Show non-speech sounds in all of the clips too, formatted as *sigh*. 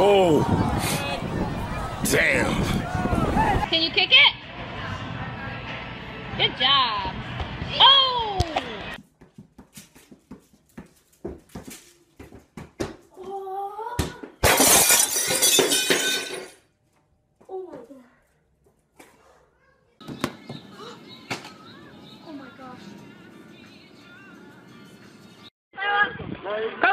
Oh. Damn. Can you kick it? Good job. Oh! Oh, oh my god. Oh my gosh.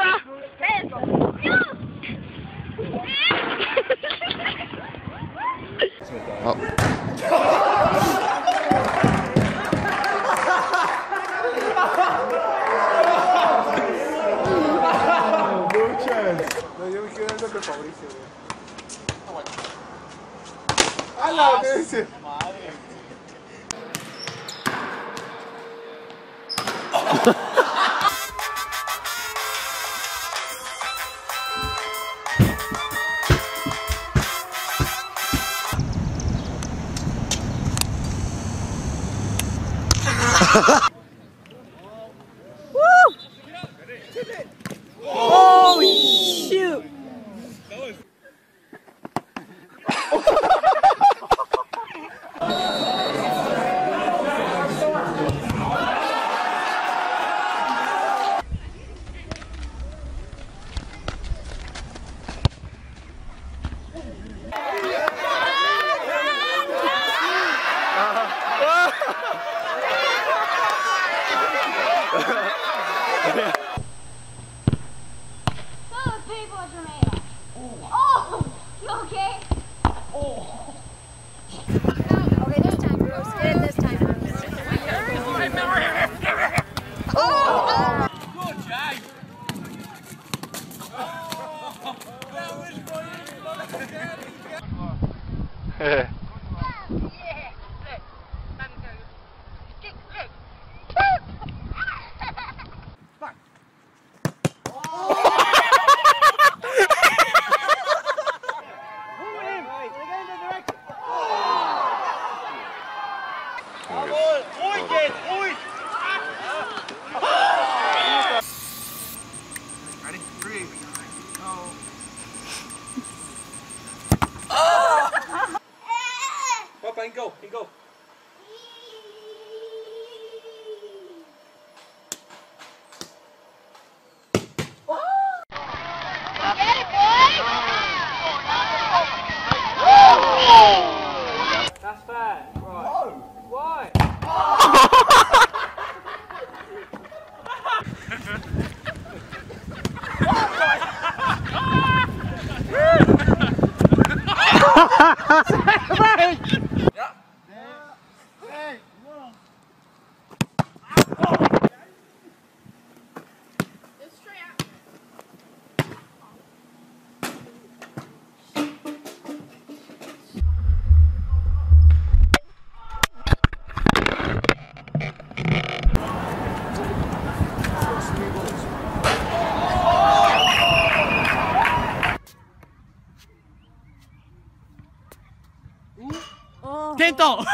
Olha lá, esse. Madre. Fabricio, güey. *laughs* Oh, *laughs* Oh! You okay? Ready? Three. Papa, in go, in go. *laughs* Right! 弁当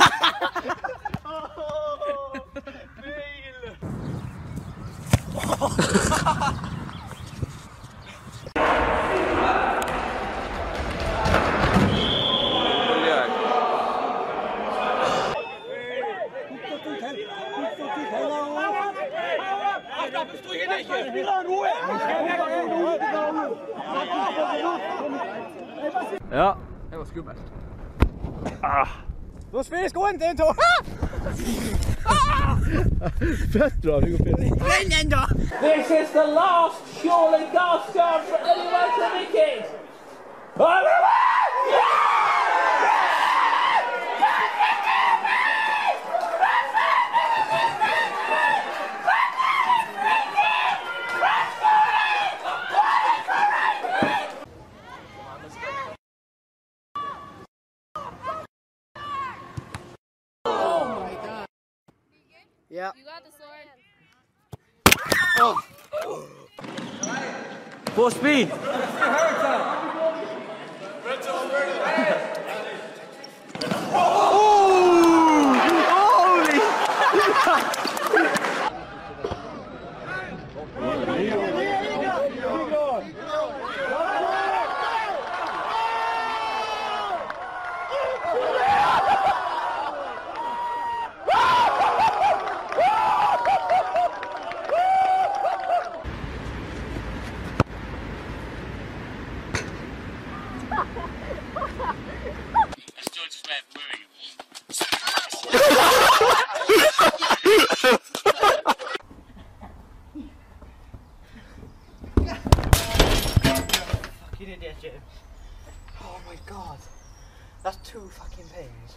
Ja. Det var skummelt. Ah. Då spelas gå inte en tå. Bättre, det går fel. This is the last surely guard for anyone to make it. Yeah. You got the sword. Oh. Full speed. You did, James. Oh my god. That's two fucking pins.